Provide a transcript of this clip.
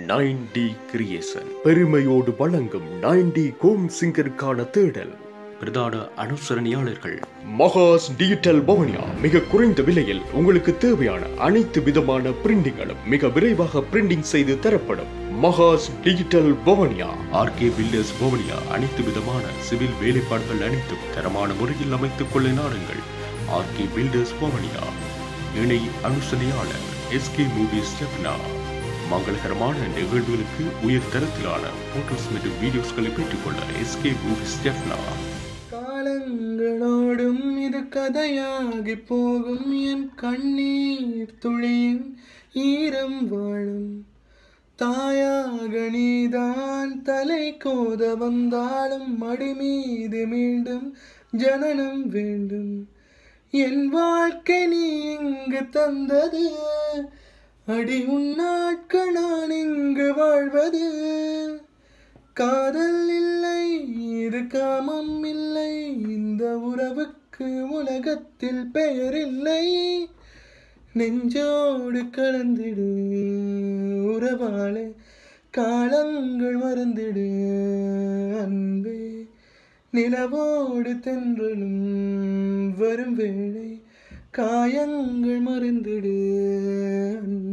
Nine D creation. பெருமையோடு வழங்கும் nine D Kom சிங்கருக்கான தேடல். பிரதான அனுசரணையாளர்கள். மகாஸ் டிஜிட்டல் பவனியா மிக குறைந்த விலையில் உங்களுக்கு தேவையான அனைத்து விதமான பிரிண்டிங்களும் மிக விரைவாக பிரிண்டிங் செய்து தரப்படும் மகாஸ் டிஜிட்டல் பவனியா ஆர்கே பில்டர்ஸ் பவனியா அனைத்து விதமான சிவில் வேலைப்பாடுகள் அனைத்தும் தரமான முறையில் அமைத்துக் கொள்ள நாடுங்கள். ஆர்கே பில்டர்ஸ் பவனியா இணை அனுசரணையாளர் எஸ்கே மூவிஸ் ஜப்னா மங்களகரமான நிகழ்வுகளுக்கு உயர் தரத்திலான போட்டோஸ் மற்றும் வீடியோஸ்களை பெற்றுக்கொள்ள எஸ்கே மூவிஸ் ஜப்னா காலங்களோடும் இது கதையாகி போகும் என் கண்ணீர் துளியின் ஈரம் வாழும். தாயாக நீதான் தலை கோத வந்தாலும் மடி மீது மீண்டும் ஜனனம் வேண்டும். என் வாழ்க்கை நீ இங்கு தந்தது. அடி உன் நான் இங்கு வாழ்வது. காதல் இல்லை இது காமம் இல்லை இந்த உறவுக்கு உலகத்தில் பெயர் இல்லை நெஞ்சோடு கலந்திடு உறவாளே காலங்கள் மறந்திடு. அன்பே நிலவோடு தென்றலும் வரும் வேளை காயங்கள் மறந்திடு. அன்பே